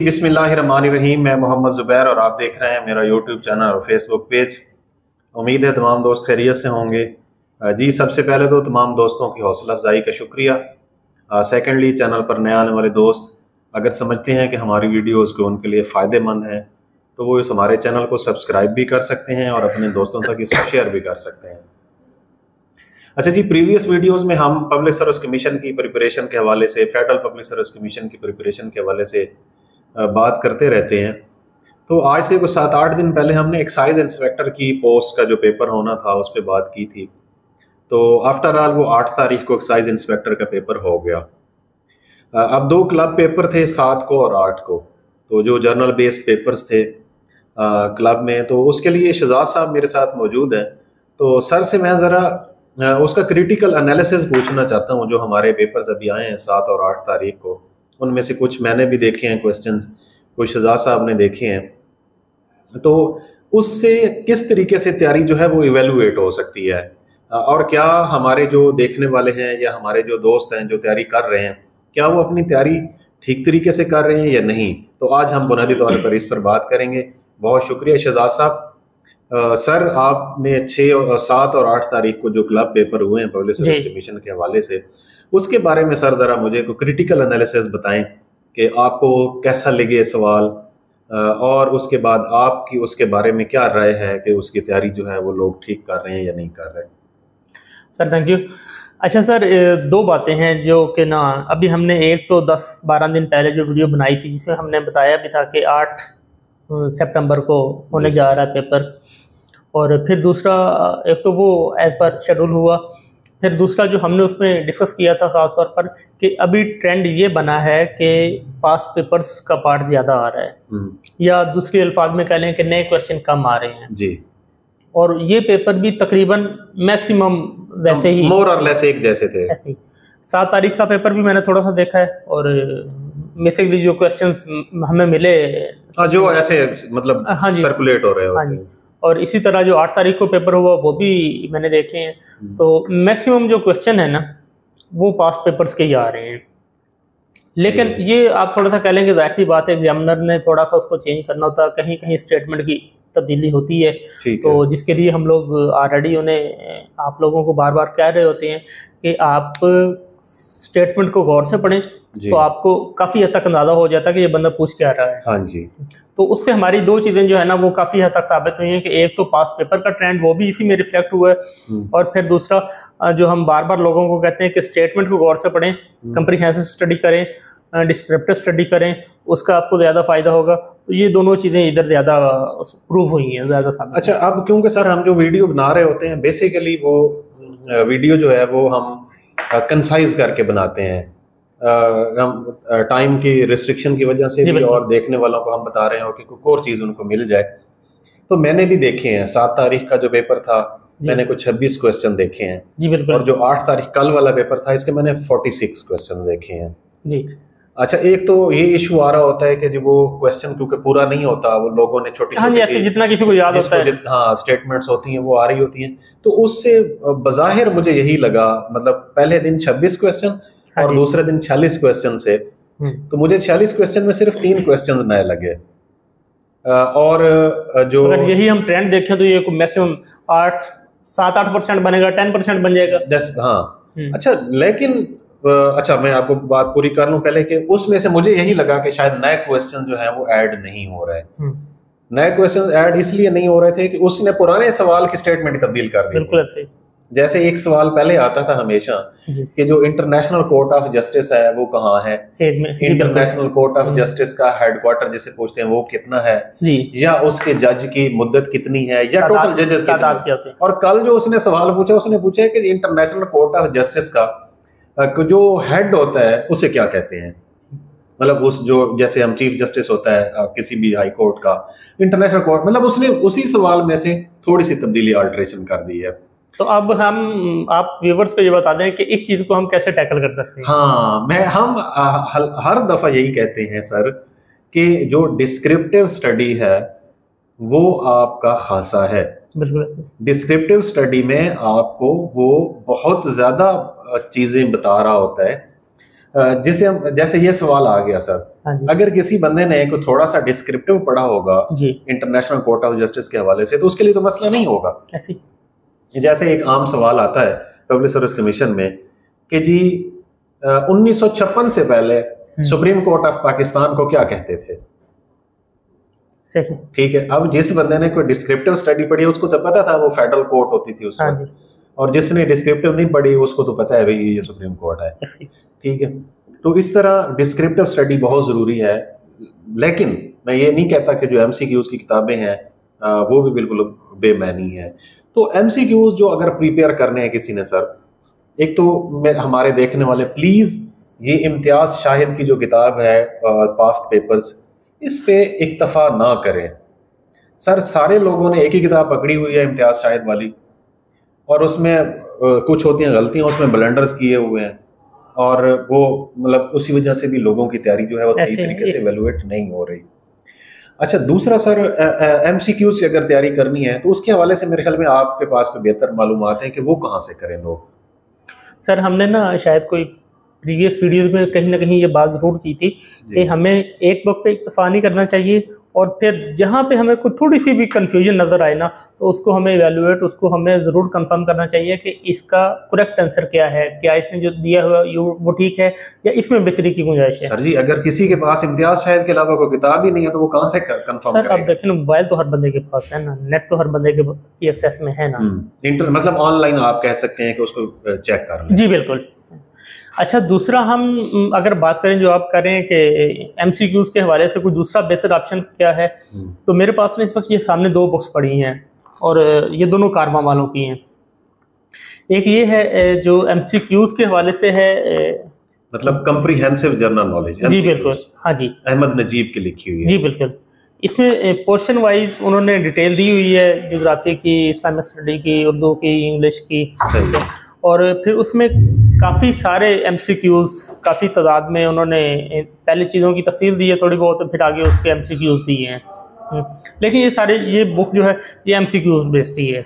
بسم اللہ الرحمن الرحیم، میں محمد زبیر اور آپ دیکھ رہے ہیں میرا یوٹیوب چینل اور فیس بک پیج۔ امید ہے تمام دوست خیریت سے ہوں گے۔ جی سب سے پہلے تو تمام دوستوں کی حوصلہ افزائی کا شکریہ۔ سیکنڈلی چینل پر نئے آنے والے دوست، اگر سمجھتے ہیں کہ ہماری ویڈیوز کو ان کے لیے فائدے مند ہیں، تو وہ اس ہمارے چینل کو سبسکرائب بھی کر سکتے ہیں اور اپنے دوستوں تک اس کو شیئر بھی کر سکتے ہیں۔ اچھا جی پریویس ویڈیوز میں ہم پبلک سروس کمیشن کی پریپریشن کے حوالے سے فیڈرل پبلک سروس کمیشن کی پریپریشن کے حوالے سے بات کرتے رہتے ہیں۔ تو آج سے کچھ سات آٹھ دن پہلے ہم نے ایکسائز انسپیکٹر کی پوسٹ کا جو پیپر ہونا تھا، اس پہ بات کی تھی۔ تو آفٹر آل وہ آٹھ تاریخ کو ایکسائز انسپیکٹر کا پیپر ہو گیا۔ اب دو کلب پیپر تھے، سات کو اور آٹھ کو۔ تو جو جرنل بیس پیپرز تھے کلب میں، تو اس کے لیے شہزاد صاحب میرے ساتھ موجود ہیں۔ تو سر سے میں ذرا اس کا کریٹیکل انالیسز پوچھنا چاہتا ہوں جو ہمارے پیپرز ابھی آئے ہیں، سات اور آٹھ تاریخ کو۔ ان میں سے کچھ میں نے بھی دیکھے ہیں کوشچنز کچھ شہزاد صاحب نے دیکھے ہیں۔ تو اس سے کس طریقے سے تیاری جو ہے وہ ایویلویٹ ہو سکتی ہے؟ اور کیا ہمارے جو دیکھنے والے ہیں یا ہمارے جو دوست ہیں جو تیاری کر رہے ہیں کیا وہ اپنی تیاری ٹھیک طریقے سے کر رہے ہیں یا نہیں؟ تو آج ہم بنیادی طور پر اس پر بات کریں گے۔ بہت شکریہ شہزاد صاحب۔ سر آپ نے چھ اور سات اور آٹھ تاریخ کو جو کلب پیپر ہوئے ہیں پبلک سروس کمیشن کے حوالے سے اس کے بارے میں سر ذرا مجھے کوئی کریٹیکل انالیسز بتائیں کہ آپ کو کیسا لگے سوال اور اس کے بعد آپ کی اس کے بارے میں کیا رائے ہے کہ اس کی تیاری جو ہے وہ لوگ ٹھیک کر رہے ہیں یا نہیں کر رہے سر تھینک یو اچھا سر دو باتیں ہیں جو کہ نا ابھی ہم نے ایک تو دس بارہ دن پہلے جو ویڈیو بنائی تھی جس میں ہم نے بتایا بھی تھا کہ آٹھ سپٹمبر کو ہونے۔ جا رہا ہے پیپر اور پھر دوسرا ایک تو وہ ایز پر شیڈول ہوا پھر دوسرا جو ہم نے اس میں ڈسکس کیا تھا خاص طور پر کہ ابھی ٹرینڈ یہ بنا ہے کہ پاسٹ پیپرز کا پارٹ زیادہ آ رہا ہے۔ یا دوسری الفاظ میں کہہ لیں کہ نئے کوشچن کم آ رہے ہیں۔ جی۔ اور یہ پیپر بھی تقریباً میکسیمم ویسے ہی مور اور لیس ایک جیسے تھے۔ ایسے سات تاریخ کا پیپر بھی میں نے تھوڑا سا دیکھا ہے اور بیسکلی جو کوشچنس ہمیں ملے ہاں، جو ایسے مطلب ہاں جی۔ سرکولیٹ ہو رہے ہاں جی۔ اور اسی طرح جو آٹھ تاریخ کو پیپر ہوا وہ بھی میں نے دیکھے ہیں۔ تو میکسیمم جو کوشچن ہے نا وہ پاس پیپرز کے ہی آ رہے ہیں۔ لیکن یہ آپ تھوڑا سا کہہ لیں کہ ظاہر سی بات ہے ایگزامنر نے تھوڑا سا اس کو چینج کرنا ہوتا ہے کہیں کہیں اسٹیٹمنٹ کی تبدیلی ہوتی ہے۔ تو جس کے لیے ہم لوگ آلریڈی انہیں آپ لوگوں کو بار بار کہہ رہے ہوتے ہیں کہ آپ اسٹیٹمنٹ کو غور سے پڑھیں۔ تو آپ کو کافی حد تک اندازہ ہو جاتا ہے کہ یہ بندہ پوچھ کے آ رہا ہے۔ ہاں جی۔ تو اس سے ہماری دو چیزیں جو ہے نا وہ کافی حد تک ثابت ہوئی ہیں کہ ایک تو پاس پیپر کا ٹرینڈ وہ بھی اسی میں ریفلیکٹ ہوا ہے۔ اور پھر دوسرا جو ہم بار بار لوگوں کو کہتے ہیں کہ اسٹیٹمنٹ کو غور سے پڑھیں کمپریہنسو اسٹڈی کریں ڈسکرپٹیو اسٹڈی کریں اس کا آپ کو زیادہ فائدہ ہوگا۔ تو یہ دونوں چیزیں ادھر زیادہ پروف ہوئی ہیں زیادہ ثابت اچھا اب کیونکہ سر ہم جو ویڈیو بنا رہے ہوتے ہیں بیسیکلی وہ ویڈیو جو ہے وہ ہم کنسائز کر کے بناتے ہیں۔ ٹائم کی ریسٹرکشن کی وجہ سے جی، بھی اور دیکھنے والوں کو ہم بتا رہے ہیں کہ کوئی اور چیز ان کو مل جائے۔ تو میں نے بھی دیکھے ہیں سات تاریخ کا جو پیپر تھا جی۔ میں نے کچھ چھبیس کوشچن دیکھے ہیں۔ جی بالکل۔ اور جو آٹھ تاریخ کل والا پیپر تھا اس کے میں نے فورٹی سکس کوشچن دیکھے ہیں۔ جی۔ اچھا ایک تو یہ ایشو آ رہا ہوتا ہے کہ جو وہ کوشچن کیونکہ پورا نہیں ہوتا وہ لوگوں نے چھوٹی ہاں جی جتنا کسی کو یاد ہوتا ہے۔ ہاں اسٹیٹمنٹس ہوتی ہیں وہ آ رہی ہوتی ہیں۔ تو اس سے بظاہر مجھے یہی لگا مطلب پہلے دن چھبیس کوشچن اور جی۔ دوسرے دن چھیالیس کوشچن سے۔ تو مجھے چھیالیس کوشچن میں صرف تین کوشچن نئے لگے۔ اور جو اگر یہی ہم ٹرینڈ دیکھیں تو یہ میکسیمم آٹھ سات آٹھ پرسینٹ بنے گا ٹین پرسینٹ بن جائے گا۔ ہاں۔ اچھا لیکن اچھا میں آپ کو بات پوری کر لوں پہلے کہ اس میں سے مجھے یہی لگا کہ شاید نئے کوشچن جو ہیں وہ ایڈ نہیں ہو رہے۔ نئے کوشچن ایڈ اس لیے نہیں ہو رہے تھے کہ اس نے پرانے سوال کی اسٹیٹمنٹ تبدیل کر دی۔ بالکل جیسے ایک سوال پہلے آتا تھا ہمیشہ جی۔ کہ جو انٹرنیشنل کورٹ آف جسٹس ہے وہ کہاں ہے؟ انٹرنیشنل کورٹ آف جسٹس کا ہیڈ کوارٹر جسے پوچھتے ہیں وہ کتنا ہے؟ جی۔ یا اس کے جج کی مدت کتنی ہے؟ یا ٹوٹل ججز اور کل جو اس نے سوال پوچھا اس نے پوچھا کہ انٹرنیشنل کورٹ آف جسٹس کا جو ہیڈ ہوتا ہے اسے کیا کہتے ہیں؟ مطلب اس جو جیسے ہم چیف جسٹس ہوتا ہے کسی بھی ہائی کورٹ کا انٹرنیشنل کورٹ مطلب اس نے اسی سوال میں سے تھوڑی سی تبدیلی آلٹریشن کر دی ہے۔ تو اب ہم آپ ویورز کو یہ بتا دیں کہ اس چیز کو ہم کیسے ٹیکل کر سکتے ہیں؟ ہاں میں ہم ہر دفعہ یہی کہتے ہیں سر کہ جو ڈسکرپٹیو اسٹڈی ہے وہ آپ کا خاصا ہے۔ بالکل ڈسکرپٹیو اسٹڈی میں آپ کو وہ بہت زیادہ چیزیں بتا رہا ہوتا ہے۔ جسے ہم جیسے یہ سوال آ گیا سر۔ ہاں جی۔ اگر کسی بندے نے کوئی تھوڑا سا ڈسکرپٹیو پڑھا ہوگا انٹرنیشنل کورٹ آف جسٹس کے حوالے سے تو اس کے لیے تو مسئلہ نہیں ہوگا۔ ایسی جیسے ایک عام سوال آتا ہے پبلک سروس کمیشن میں کہ جی انیس سو چھپن سے پہلے۔ سپریم کورٹ آف پاکستان کو کیا کہتے تھے؟ صحیح۔ ٹھیک ہے اب جس بندے نے کوئی ڈسکرپٹیو اسٹڈی پڑھی اس کو تو پتا تھا وہ فیڈرل کورٹ ہوتی تھی اس ہاں وقت۔ جی۔ اور جس نے ڈسکرپٹیو نہیں پڑھی اس کو تو پتا ہے بھائی یہ سپریم کورٹ ہے۔ ٹھیک ہے۔ تو اس طرح ڈسکرپٹیو اسٹڈی بہت ضروری ہے لیکن میں یہ نہیں کہتا کہ جو ایم سی کیوز کی کتابیں ہیں وہ بھی بالکل بے معنی ہیں۔ تو ایم سی کیوز جو اگر پریپیئر کرنے ہیں کسی نے سر ایک تو ہمارے دیکھنے والے پلیز یہ امتیاز شاہد کی جو کتاب ہے پاسٹ پیپرز اس پہ اکتفا نہ کریں۔ سر سارے لوگوں نے ایک ہی کتاب پکڑی ہوئی ہے امتیاز شاہد والی اور اس میں کچھ ہوتی ہیں غلطیاں اس میں بلنڈرز کیے ہوئے ہیں۔ اور وہ مطلب اسی وجہ سے بھی لوگوں کی تیاری جو ہے وہ صحیح طریقے سے ایویلویٹ نہیں ہو رہی۔ اچھا دوسرا سر ایم سی کیو سے اگر تیاری کرنی ہے تو اس کے حوالے سے میرے خیال میں آپ کے پاس بہتر معلومات ہیں کہ وہ کہاں سے کریں لوگ۔ سر ہم نے نا شاید کوئی پریویس ویڈیوز میں کہیں نہ کہیں یہ بات ضرور کی تھی کہ جی ہمیں ایک وقت پہ اکتفا نہیں کرنا چاہیے اور پھر جہاں پہ ہمیں کوئی تھوڑی سی بھی کنفیوژن نظر آئے نا تو اس کو ہمیں ایویلویٹ اس کو ہمیں ضرور کنفرم کرنا چاہیے کہ اس کا کریکٹ آنسر کیا ہے کیا اس نے جو دیا ہوا وہ ٹھیک ہے یا اس میں بہتری کی گنجائش ہے۔ سر جی اگر کسی کے پاس امتیاز شاہد کے علاوہ کوئی کتاب ہی نہیں ہے تو وہ کہاں سے کنفرم سر آپ دیکھیں موبائل تو ہر بندے کے پاس ہے نا نیٹ تو ہر بندے کے ایکسیس میں ہے نا۔ مطلب آن لائن آپ کہہ سکتے ہیں کہ اس کو چیک کر لیں۔ جی بالکل۔ اچھا دوسرا ہم اگر بات کریں جو آپ کریں کہ ایم سی کیوز کے حوالے سے کوئی دوسرا بہتر آپشن کیا ہے تو میرے پاس میں اس وقت یہ سامنے دو بکس پڑی ہیں اور یہ دونوں کارواں والوں کی ہیں۔ ایک یہ ہے جو ایم سی کیوز کے حوالے سے ہے مطلب کمپریہنسو جرنل نالج جی بالکل۔ ہاں جی۔ احمد نجیب کی لکھی ہوئی ہے۔ جی بالکل۔ اس میں پورشن وائز انہوں نے ڈیٹیل دی ہوئی ہے جغرافی کی اسلامک اسٹڈی کی اردو کی انگلش کی۔ اور پھر اس میں کافی سارے ایم سی کیوز کافی تعداد میں انہوں نے پہلے چیزوں کی تفصیل دی ہے تھوڑی بہت پھر آگے اس کے ایم سی کیوز دیے ہیں۔ لیکن یہ سارے یہ بک جو ہے یہ ایم سی کیوز بیسڈ ہی ہے۔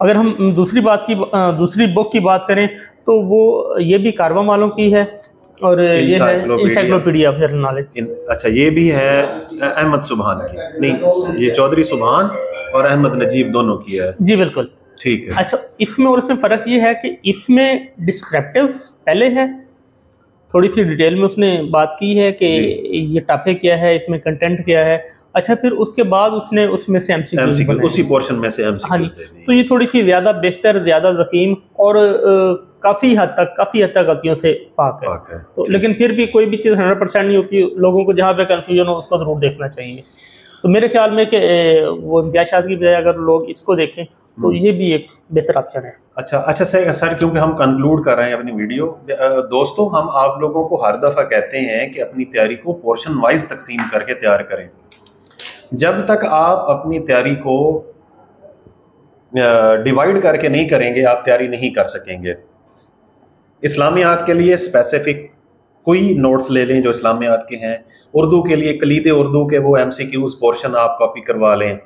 اگر ہم دوسری بات کی دوسری بک کی بات کریں تو وہ یہ بھی کارواں والوں کی ہے اور یہ ہے. انسائکلوپیڈیا آف جنرل نالج اچھا یہ بھی ہے احمد سبحان کی۔ نہیں یہ چودھری سبحان اور احمد نجیب دونوں کی ہے۔ جی بالکل۔ ٹھیک ہے۔ اچھا اس میں اور اس میں فرق یہ ہے کہ اس میں ڈسکرپٹیو پہلے ہے تھوڑی سی ڈیٹیل میں اس نے بات کی ہے کہ یہ ٹاپک کیا ہے اس میں کنٹینٹ کیا ہے۔ اچھا پھر اس کے بعد اس نے اس میں سے ایم سی اسی پورشن میں سے ہاں جی۔ تو یہ تھوڑی سی زیادہ بہتر زیادہ ذکیم اور کافی حد تک کافی حد تک غلطیوں سے پاک ہے۔ تو لیکن پھر بھی کوئی بھی چیز ہنڈریڈ پرسینٹ نہیں ہوتی لوگوں کو جہاں پہ کنفیوژن ہو اس کو ضرور دیکھنا چاہیے۔ تو میرے خیال میں کہ وہ امتیاز شاہد کی بجائے اگر لوگ اس کو دیکھیں تو یہ بھی ایک بہتر آپشن ہے۔ اچھا اچھا سر سر کیونکہ ہم کنکلوڈ کر رہے ہیں اپنی ویڈیو دوستوں ہم آپ لوگوں کو ہر دفعہ کہتے ہیں کہ اپنی تیاری کو پورشن وائز تقسیم کر کے تیار کریں۔ جب تک آپ اپنی تیاری کو ڈیوائڈ کر کے نہیں کریں گے آپ تیاری نہیں کر سکیں گے۔ اسلامیات کے لیے اسپیسیفک کوئی نوٹس لے لیں جو اسلامیات کے ہیں۔ اردو کے لیے کلید اردو کے وہ ایم سی کیوز پورشن آپ کاپی کروا لیں۔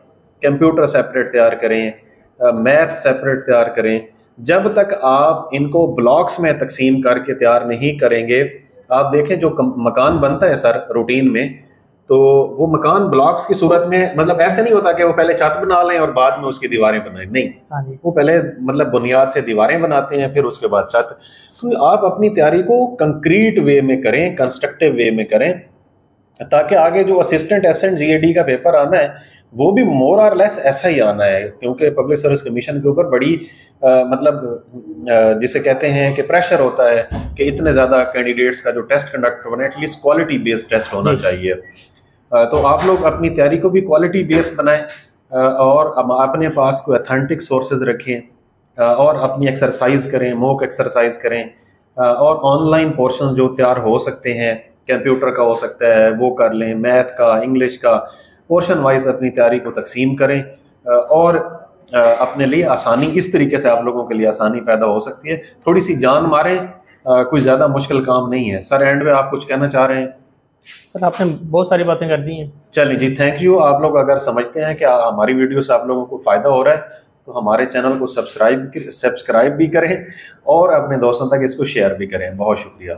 کمپیوٹر سیپریٹ تیار کریں۔ میتھ سیپریٹ تیار کریں۔ جب تک آپ ان کو بلاکس میں تقسیم کر کے تیار نہیں کریں گے آپ دیکھیں جو مکان بنتا ہے سر روٹین میں تو وہ مکان بلاکس کی صورت میں مطلب ایسے نہیں ہوتا کہ وہ پہلے چھت بنا لیں اور بعد میں اس کی دیواریں بنائیں۔ نہیں۔ ہاں جی۔ وہ پہلے مطلب بنیاد سے دیواریں بناتے ہیں پھر اس کے بعد چھت۔ تو آپ اپنی تیاری کو کنکریٹ وے میں کریں کنسٹرکٹیو وے میں کریں تاکہ آگے جو اسسٹنٹ ایسنٹ جی اے ڈی کا پیپر آنا ہے وہ بھی مور آر لیس ایسا ہی آنا ہے کیونکہ پبلک سروس کمیشن کے اوپر بڑی آ، مطلب آ، جسے کہتے ہیں کہ پریشر ہوتا ہے کہ اتنے زیادہ کینڈیڈیٹس کا جو ٹیسٹ کنڈکٹ ہونا ہے at least quality based test ہونا جی۔ چاہیے آ، تو آپ لوگ اپنی تیاری کو بھی کوالٹی بیس بنائیں اور اپنے پاس کوئی اتھینٹک سورسز رکھیں اور اپنی ایکسرسائز کریں موک ایکسرسائز کریں اور آن لائن پورشن جو تیار ہو سکتے ہیں کمپیوٹر کا ہو سکتا ہے وہ کر لیں میتھ کا انگلش کا پورشن وائز اپنی تیاری کو تقسیم کریں اور اپنے لیے آسانی اس طریقے سے آپ لوگوں کے لیے آسانی پیدا ہو سکتی ہے۔ تھوڑی سی جان ماریں کوئی زیادہ مشکل کام نہیں ہے۔ سر اینڈ میں آپ کچھ کہنا چاہ رہے ہیں؟ سر آپ نے بہت ساری باتیں کر دی ہیں۔ چلیں جی تھینک یو آپ لوگ اگر سمجھتے ہیں کہ ہماری ویڈیو سے آپ لوگوں کو فائدہ ہو رہا ہے تو ہمارے چینل کو سبسکرائب سبسکرائب بھی کریں اور اپنے دوستوں تک اس کو شیئر بھی کریں۔ بہت شکریہ۔